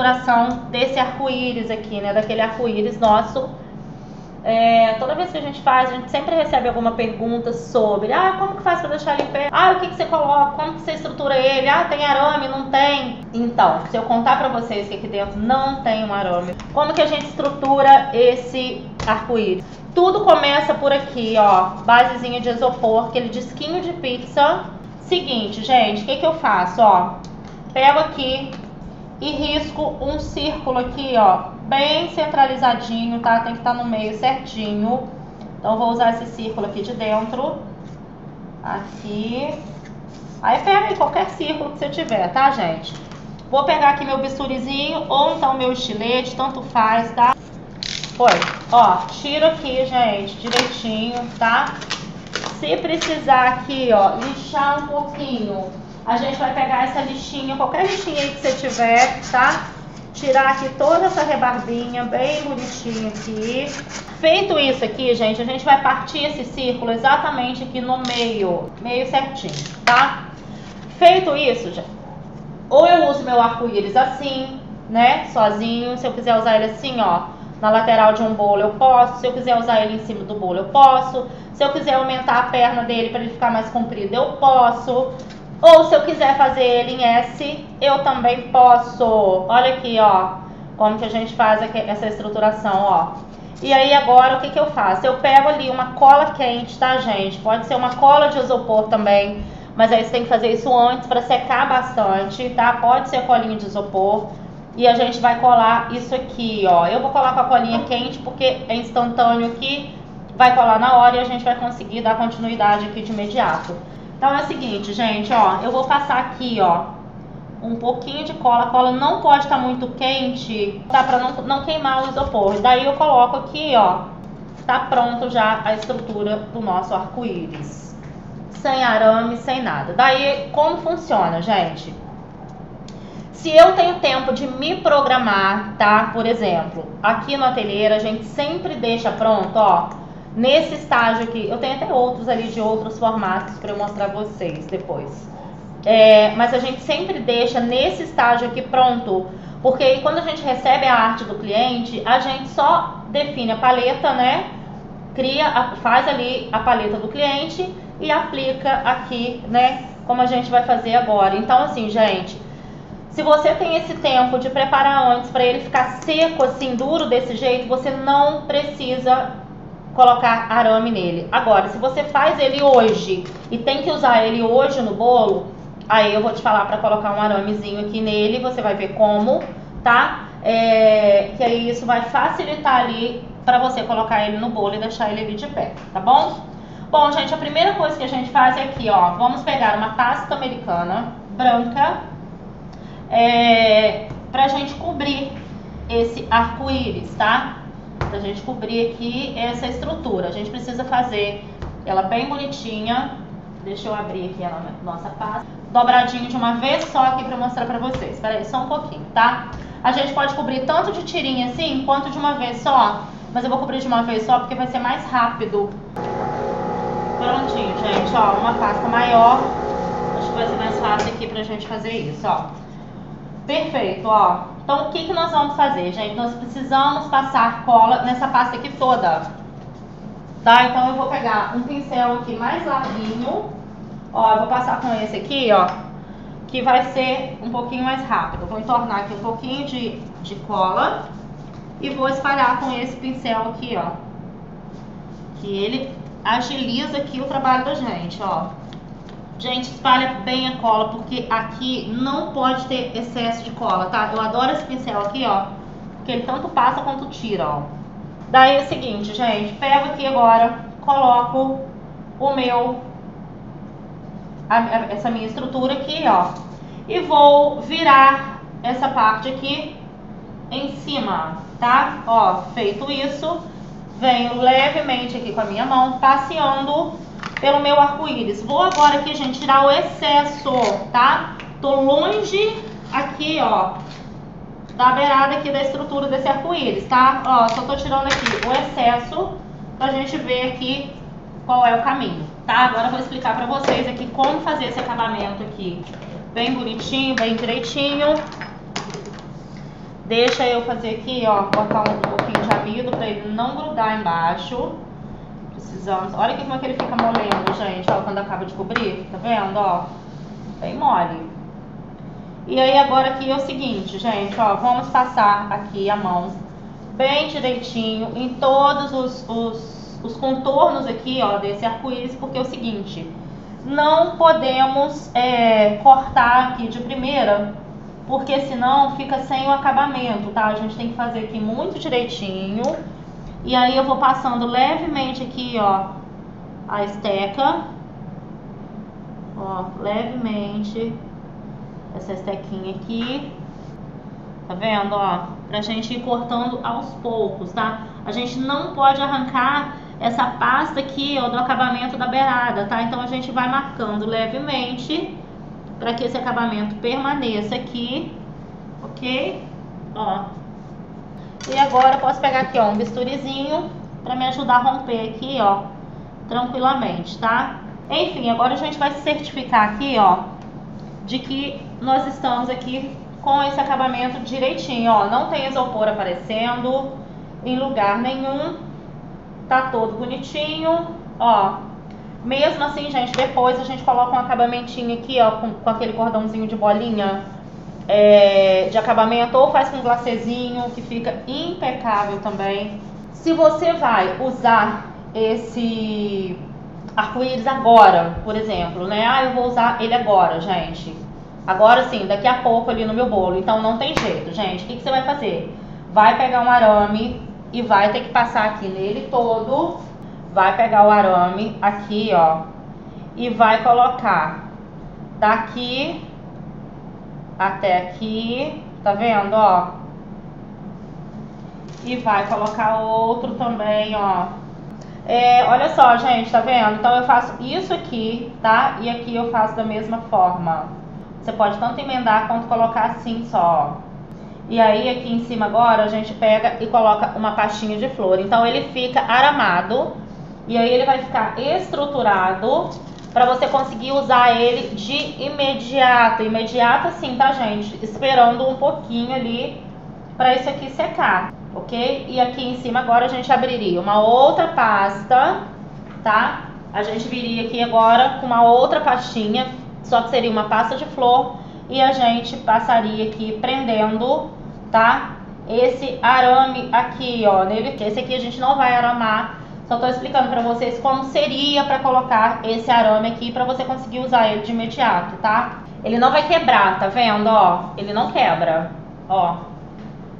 estruturação desse arco-íris aqui, né? Daquele arco-íris nosso. É, toda vez que a gente faz, a gente sempre recebe alguma pergunta sobre ah, como que faz para deixar ele em pé? Ah, o que, que você coloca? Como que você estrutura ele? Ah, tem arame? Não tem? Então, se eu contar para vocês que aqui dentro não tem um arame, como que a gente estrutura esse arco-íris? Tudo começa por aqui, ó, basezinha de isopor, aquele disquinho de pizza. Seguinte, gente, o que que eu faço, ó? Pego aqui e risco um círculo aqui, ó, bem centralizadinho, tá? Tem que estar tá no meio certinho. Então, vou usar esse círculo aqui de dentro. Aqui. Aí, pega aí qualquer círculo que você tiver, tá, gente? Vou pegar aqui meu bisturizinho ou então meu estilete, tanto faz, tá? Foi. Ó, tiro aqui, gente, direitinho, tá? Se precisar aqui, ó, lixar um pouquinho a gente vai pegar essa lixinha, qualquer lixinha que você tiver, tá? Tirar aqui toda essa rebarbinha bem bonitinha aqui. Feito isso aqui, gente, a gente vai partir esse círculo exatamente aqui no meio, meio certinho, tá? Feito isso, gente, ou eu uso meu arco-íris assim, né, sozinho, se eu quiser usar ele assim, ó, na lateral de um bolo eu posso, se eu quiser usar ele em cima do bolo eu posso, se eu quiser aumentar a perna dele para ele ficar mais comprido eu posso, ou se eu quiser fazer ele em S, eu também posso. Olha aqui, ó, como que a gente faz aqui, essa estruturação, ó. E aí agora o que, que eu faço? Eu pego ali uma cola quente, tá, gente? Pode ser uma cola de isopor também, mas aí você tem que fazer isso antes para secar bastante, tá? Pode ser colinha de isopor. E a gente vai colar isso aqui, ó. Eu vou colar com a colinha quente porque é instantâneo aqui, vai colar na hora e a gente vai conseguir dar continuidade aqui de imediato. Então é o seguinte, gente, ó, eu vou passar aqui, ó, um pouquinho de cola. A cola não pode estar tá muito quente, tá? Pra não, não queimar o isopor. Daí eu coloco aqui, ó, tá pronto já a estrutura do nosso arco-íris. Sem arame, sem nada. Daí, como funciona, gente? Se eu tenho tempo de me programar, tá? Por exemplo, aqui no ateliê a gente sempre deixa pronto, ó, Nesse estágio aqui, eu tenho até outros ali de outros formatos para eu mostrar vocês depois. É, mas a gente sempre deixa nesse estágio aqui pronto, porque quando a gente recebe a arte do cliente, a gente só define a paleta, né? Cria, faz ali a paleta do cliente e aplica aqui, né? Como a gente vai fazer agora. Então, assim, gente, se você tem esse tempo de preparar antes para ele ficar seco, assim, duro desse jeito, você não precisa colocar arame nele. Agora, se você faz ele hoje e tem que usar ele hoje no bolo, aí eu vou te falar para colocar um aramezinho aqui nele, você vai ver como, tá? É, que aí isso vai facilitar ali para você colocar ele no bolo e deixar ele ali de pé, tá bom? Bom, gente, a primeira coisa que a gente faz é aqui, ó, vamos pegar uma pasta americana branca é, pra gente cobrir esse arco-íris, tá? Para a gente cobrir aqui essa estrutura. A gente precisa fazer ela bem bonitinha. Deixa eu abrir aqui a nossa pasta. Dobradinho de uma vez só aqui para mostrar para vocês. Espera aí, só um pouquinho, tá? A gente pode cobrir tanto de tirinha assim, quanto de uma vez só. Mas eu vou cobrir de uma vez só porque vai ser mais rápido. Prontinho, gente, ó, uma pasta maior. Acho que vai ser mais fácil aqui pra gente fazer isso, ó. Perfeito, ó. Então, o que, que nós vamos fazer, gente? Nós precisamos passar cola nessa pasta aqui toda. Tá? Então, eu vou pegar um pincel aqui mais larguinho. Ó, eu vou passar com esse aqui, ó. Que vai ser um pouquinho mais rápido. vou entornar aqui um pouquinho de, de cola. E vou espalhar com esse pincel aqui, ó. Que ele agiliza aqui o trabalho da gente, ó. Gente, espalha bem a cola, porque aqui não pode ter excesso de cola, tá? Eu adoro esse pincel aqui, ó, porque ele tanto passa quanto tira, ó. Daí é o seguinte, gente, pego aqui agora, coloco o meu, a, essa minha estrutura aqui, ó, e vou virar essa parte aqui em cima, tá? Ó, feito isso, venho levemente aqui com a minha mão, passeando pelo meu arco-íris. Vou agora aqui, gente, tirar o excesso, tá? Tô longe aqui, ó, da beirada aqui da estrutura desse arco-íris, tá? Ó, só tô tirando aqui o excesso pra gente ver aqui qual é o caminho, tá? Agora eu vou explicar pra vocês aqui como fazer esse acabamento aqui bem bonitinho, bem direitinho. Deixa eu fazer aqui, ó, botar um pouquinho de amido pra ele não grudar embaixo. Precisamos. Olha como é que ele fica molendo, gente, ó, quando acaba de cobrir. Tá vendo, ó? Bem mole. E aí agora aqui é o seguinte, gente, ó, vamos passar aqui a mão bem direitinho em todos os, os, os contornos aqui, ó, desse arco-íris, porque é o seguinte, não podemos é, cortar aqui de primeira, porque senão fica sem o acabamento, tá? A gente tem que fazer aqui muito direitinho. E aí eu vou passando levemente aqui, ó, a esteca. Ó, levemente essa estequinha aqui. Tá vendo, ó? Pra gente ir cortando aos poucos, tá? A gente não pode arrancar essa pasta aqui, ó, do acabamento da beirada, tá? Então a gente vai marcando levemente para que esse acabamento permaneça aqui, ok? Ó. E agora eu posso pegar aqui, ó, um bisturizinho para me ajudar a romper aqui, ó, tranquilamente, tá? Enfim, agora a gente vai se certificar aqui, ó, de que nós estamos aqui com esse acabamento direitinho, ó, não tem isopor aparecendo em lugar nenhum, tá todo bonitinho, ó. Mesmo assim, gente, depois a gente coloca um acabamentinho aqui, ó, com, com aquele cordãozinho de bolinha é, de acabamento, ou faz com glacezinho, que fica impecável também. Se você vai usar esse arco-íris agora, por exemplo, né? Ah, eu vou usar ele agora, gente. Agora sim, daqui a pouco ali no meu bolo. Então não tem jeito, gente. O que, que você vai fazer? Vai pegar um arame e vai ter que passar aqui nele todo. Vai pegar o arame aqui, ó, e vai colocar daqui até aqui, tá vendo, ó? E vai colocar outro também, ó. É, olha só, gente, tá vendo? Então eu faço isso aqui, tá? E aqui eu faço da mesma forma. Você pode tanto emendar quanto colocar assim só, ó. E aí aqui em cima agora a gente pega e coloca uma pastinha de flor. Então ele fica aramado e aí ele vai ficar estruturado para você conseguir usar ele de imediato. Imediato assim, tá, gente? Esperando um pouquinho ali para isso aqui secar, ok? E aqui em cima agora a gente abriria uma outra pasta, tá? A gente viria aqui agora com uma outra pastinha, só que seria uma pasta de flor e a gente passaria aqui prendendo tá? Esse arame aqui, ó, nele, esse aqui a gente não vai aramar, só tô explicando para vocês como seria para colocar esse arame aqui para você conseguir usar ele de imediato, tá? Ele não vai quebrar, tá vendo, ó? Ele não quebra, ó.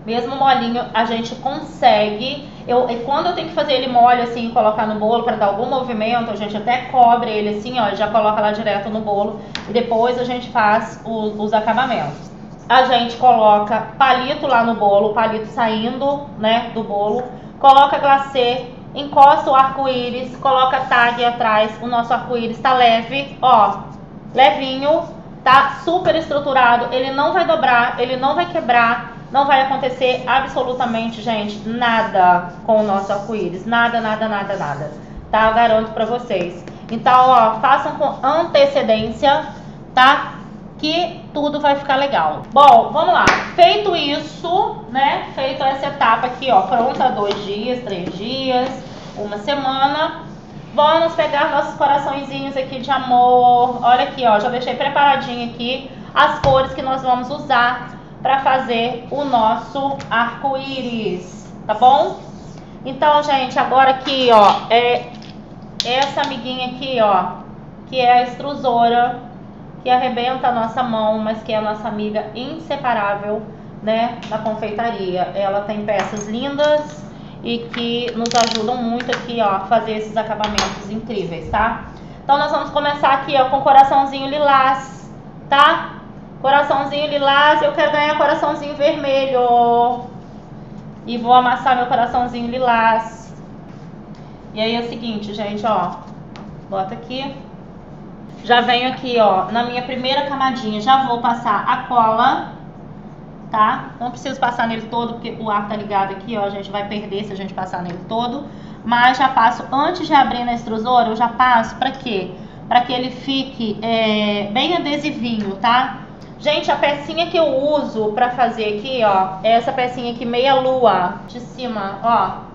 Mesmo molinho, a gente consegue. Eu, quando eu tenho que fazer ele mole assim e colocar no bolo para dar algum movimento, a gente até cobre ele assim, ó, já coloca lá direto no bolo e depois a gente faz os acabamentos a gente coloca palito lá no bolo, palito saindo, né, do bolo, coloca glacê, encosta o arco-íris, coloca tag atrás, o nosso arco-íris tá leve, ó, levinho, tá super estruturado, ele não vai dobrar, ele não vai quebrar, não vai acontecer absolutamente, gente, nada com o nosso arco-íris, nada, nada, nada, nada, tá? Eu garanto pra vocês. Então, ó, façam com antecedência, tá? Que tudo vai ficar legal. Bom, vamos lá. Feito isso, né? Feito essa etapa aqui, ó, pronta dois dias, três dias, uma semana. Vamos pegar nossos coraçõezinhos aqui de amor. Olha aqui, ó, já deixei preparadinho aqui as cores que nós vamos usar para fazer o nosso arco-íris, tá bom? Então, gente, agora aqui, ó, é essa amiguinha aqui, ó, que é a extrusora que arrebenta a nossa mão, mas que é a nossa amiga inseparável, né, na confeitaria. Ela tem peças lindas e que nos ajudam muito aqui, ó, a fazer esses acabamentos incríveis, tá? Então nós vamos começar aqui, ó, com coraçãozinho lilás, tá? Coraçãozinho lilás, eu quero ganhar coraçãozinho vermelho. E vou amassar meu coraçãozinho lilás. E aí é o seguinte, gente, ó. Bota aqui. Já venho aqui, ó, na minha primeira camadinha, já vou passar a cola, tá? Não preciso passar nele todo, porque o ar tá ligado aqui, ó, a gente vai perder se a gente passar nele todo. Mas já passo, antes de abrir na extrusora, eu já passo pra quê? Pra que ele fique é, bem adesivinho, tá? Gente, a pecinha que eu uso pra fazer aqui, ó, é essa pecinha aqui, meia lua, de cima, ó.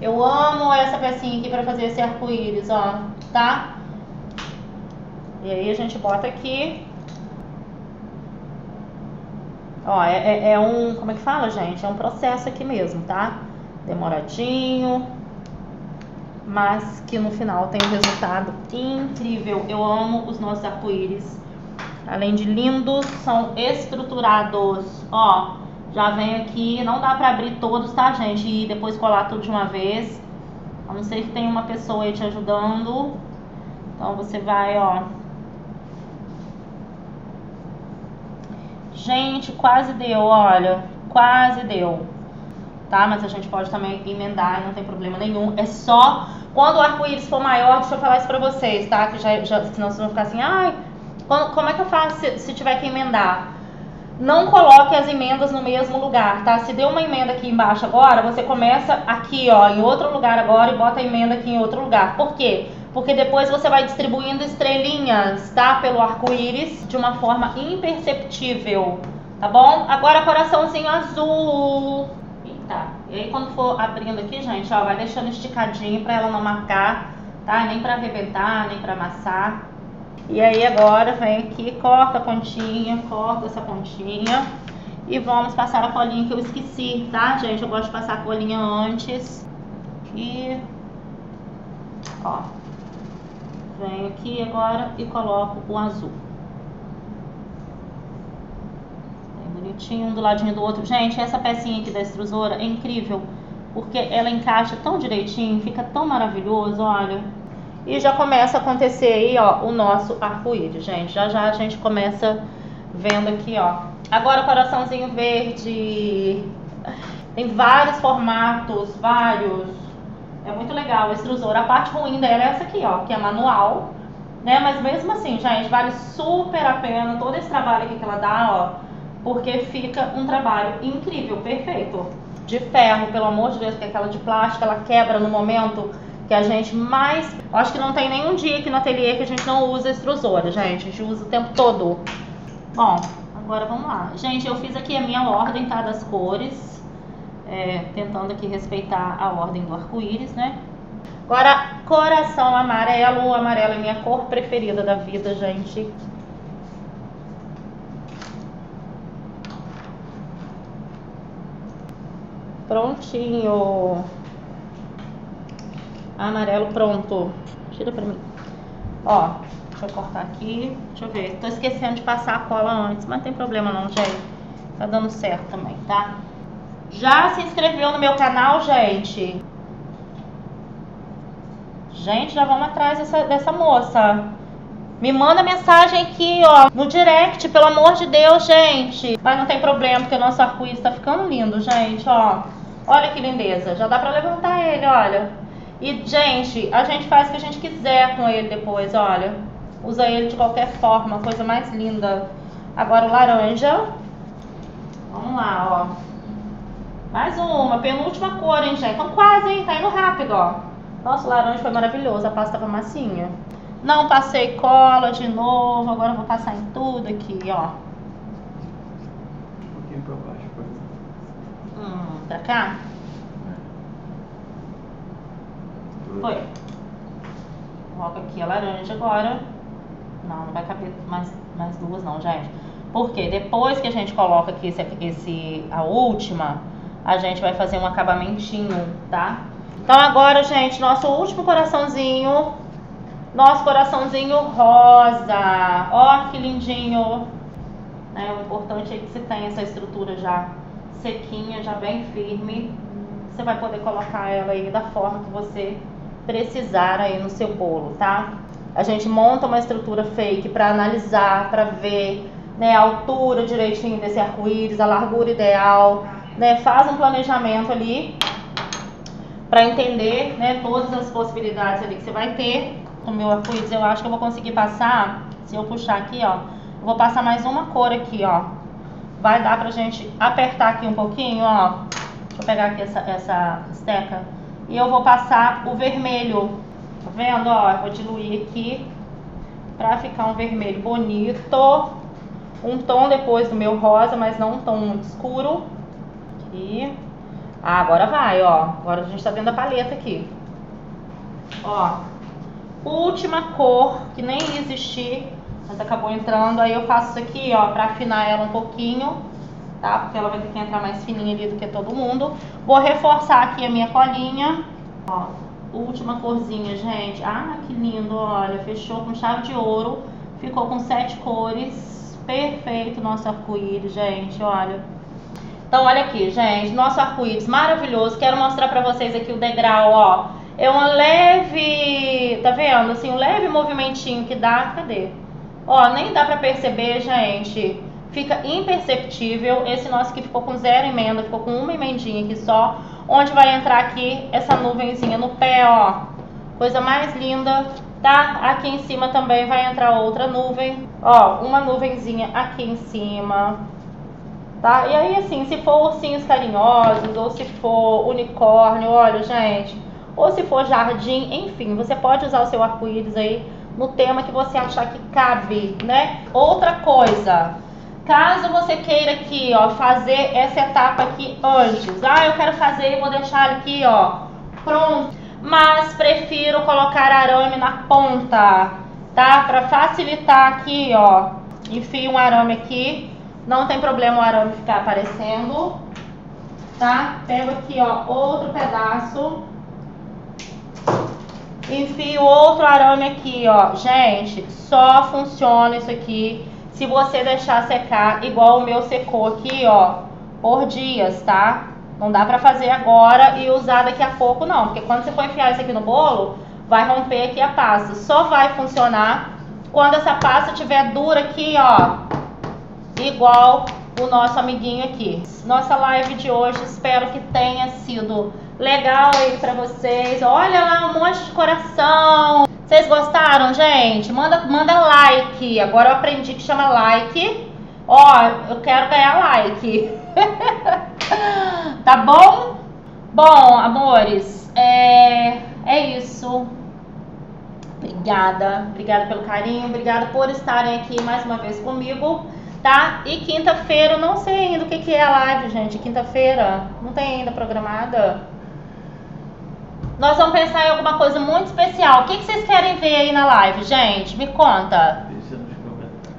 Eu amo essa pecinha aqui pra fazer esse arco-íris, ó, tá? E aí a gente bota aqui. Ó, é, é, é um, como é que fala, gente? É um processo aqui mesmo, tá? Demoradinho, mas que no final tem um resultado incrível. Eu amo os nossos arco-íris. Além de lindos, são estruturados. Ó, já vem aqui, não dá pra abrir todos, tá, gente? E depois colar tudo de uma vez. A não ser que tenha uma pessoa aí te ajudando. Então você vai, ó. Gente, quase deu, olha. Quase deu. Tá? Mas a gente pode também emendar, não tem problema nenhum. É só quando o arco-íris for maior, deixa eu falar isso pra vocês, tá? Que já, já, senão vocês vão ficar assim, ai, como é que eu faço se, se tiver que emendar? Não coloque as emendas no mesmo lugar, tá? Se deu uma emenda aqui embaixo agora, você começa aqui, ó, em outro lugar agora e bota a emenda aqui em outro lugar. Por quê? Porque depois você vai distribuindo estrelinhas, tá? Pelo arco-íris de uma forma imperceptível, tá bom? Agora coraçãozinho azul. Eita. E aí quando for abrindo aqui, gente, ó, vai deixando esticadinho pra ela não marcar, tá? Nem pra arrebentar, nem pra amassar. E aí agora vem aqui, corta a pontinha, corta essa pontinha. E vamos passar a colinha que eu esqueci, tá, gente? Eu gosto de passar a colinha antes. Aqui. Ó. Venho aqui agora e coloco o azul. Bem bonitinho, um do ladinho do outro. Gente, essa pecinha aqui da extrusora é incrível. Porque ela encaixa tão direitinho, fica tão maravilhoso, olha. E já começa a acontecer aí, ó, o nosso arco-íris, gente. Já já a gente começa vendo aqui, ó. Agora coraçãozinho verde. Tem vários formatos, vários. É muito legal a extrusora. A parte ruim dela é essa aqui, ó, que é manual, né? Mas mesmo assim, gente, vale super a pena todo esse trabalho aqui que ela dá, ó, porque fica um trabalho incrível, perfeito. De ferro, pelo amor de Deus, porque aquela de plástico, ela quebra no momento que a gente mais. Acho que não tem nenhum dia aqui no ateliê que a gente não usa extrusora, gente. A gente usa o tempo todo. Bom, agora vamos lá. Gente, eu fiz aqui a minha ordem, tá? Das cores. É, tentando aqui respeitar a ordem do arco-íris, né? Agora, coração amarelo. O amarelo é minha cor preferida da vida, gente. Prontinho. Amarelo pronto. Tira pra mim. Ó, deixa eu cortar aqui. Deixa eu ver. Tô esquecendo de passar a cola antes, mas não tem problema não, gente. Tá dando certo também, tá? Já se inscreveu no meu canal, gente? Gente, já vamos atrás dessa, dessa moça. Me manda mensagem aqui, ó, no direct, pelo amor de Deus, gente. Mas não tem problema, porque o nosso arco-íris tá ficando lindo, gente, ó. Olha que lindeza. Já dá pra levantar ele, olha. E, gente, a gente faz o que a gente quiser com ele depois, olha. Usa ele de qualquer forma, coisa mais linda. Agora o laranja. Vamos lá, ó. Mais uma, penúltima cor, hein, gente? Então quase, hein? Tá indo rápido, ó. Nossa, o laranja foi maravilhoso, a pasta tava massinha. Não passei cola de novo, agora eu vou passar em tudo aqui, ó. Um pouquinho pra baixo, favor. Hum, pra cá? Foi. Coloca aqui a laranja agora. Não, não vai caber mais, mais duas não, gente. Porque depois que a gente coloca aqui esse, esse, a última, a gente vai fazer um acabamentinho, tá? Então agora, gente, nosso último coraçãozinho. Nosso coraçãozinho rosa. Ó, que lindinho. É, o importante é que você tenha essa estrutura já sequinha, já bem firme. Você vai poder colocar ela aí da forma que você precisar aí no seu bolo, tá? A gente monta uma estrutura fake para analisar, para ver né, a altura direitinho desse arco-íris, a largura ideal, né? Faz um planejamento ali para entender, né, todas as possibilidades ali que você vai ter. O meu arco-íris eu acho que eu vou conseguir passar, se eu puxar aqui, ó, eu vou passar mais uma cor aqui, ó. Vai dar pra gente apertar aqui um pouquinho, ó. Deixa eu pegar aqui essa, essa esteca e eu vou passar o vermelho. Tá vendo? Ó, eu vou diluir aqui pra ficar um vermelho bonito. um tom depois do meu rosa, mas não um tom escuro. Aqui. Ah, agora vai, ó. Agora a gente tá dentro da paleta aqui. Ó. Última cor, que nem ia mas acabou entrando. Aí eu faço isso aqui, ó, pra afinar ela um pouquinho, tá? Porque ela vai ter que entrar mais fininha ali do que todo mundo. Vou reforçar aqui a minha colinha. Ó, última corzinha, gente. Ah, que lindo, olha. Fechou com chave de ouro. Ficou com sete cores. Perfeito nosso arco-íris, gente, olha. Então, olha aqui, gente, nosso arco-íris maravilhoso. Quero mostrar pra vocês aqui o degrau, ó. É uma leve, tá vendo? Assim, um leve movimentinho que dá, cadê? Ó, nem dá pra perceber, gente. Fica imperceptível. Esse nosso aqui ficou com zero emenda, ficou com uma emendinha aqui só. Onde vai entrar aqui essa nuvenzinha no pé, ó. Coisa mais linda, tá? Aqui em cima também vai entrar outra nuvem. Ó, uma nuvenzinha aqui em cima tá? E aí, assim, se for ursinhos carinhosos, ou se for unicórnio, olha, gente, ou se for jardim, enfim, você pode usar o seu arco-íris aí no tema que você achar que cabe, né? Outra coisa, caso você queira aqui, ó, fazer essa etapa aqui antes, ah, eu quero fazer e vou deixar aqui, ó, pronto, mas prefiro colocar arame na ponta, tá? Para facilitar aqui, ó, enfio um arame aqui não tem problema o arame ficar aparecendo, tá? Pego aqui, ó, outro pedaço. Enfio outro arame aqui, ó. Gente, só funciona isso aqui se você deixar secar igual o meu secou aqui, ó, por dias, tá? Não dá pra fazer agora e usar daqui a pouco, não. Porque quando você for enfiar isso aqui no bolo, vai romper aqui a pasta. Só vai funcionar quando essa pasta estiver dura aqui, ó, igual o nosso amiguinho aqui. Nossa live de hoje, espero que tenha sido legal aí pra vocês. Olha lá um monte de coração. Vocês gostaram, gente? Manda, manda like. Agora eu aprendi que chama like. Ó, eu quero ganhar like. tá bom? Bom, amores, é, é isso. Obrigada, obrigada pelo carinho, obrigada por estarem aqui mais uma vez comigo tá? E quinta-feira, não sei ainda o que, que é a live, gente. Quinta-feira, não tem ainda programada. Nós vamos pensar em alguma coisa muito especial. O que, que vocês querem ver aí na live, gente? Me conta. Deixa,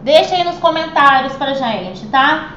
Deixa aí nos comentários pra gente, tá?